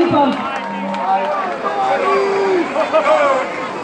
Floripa.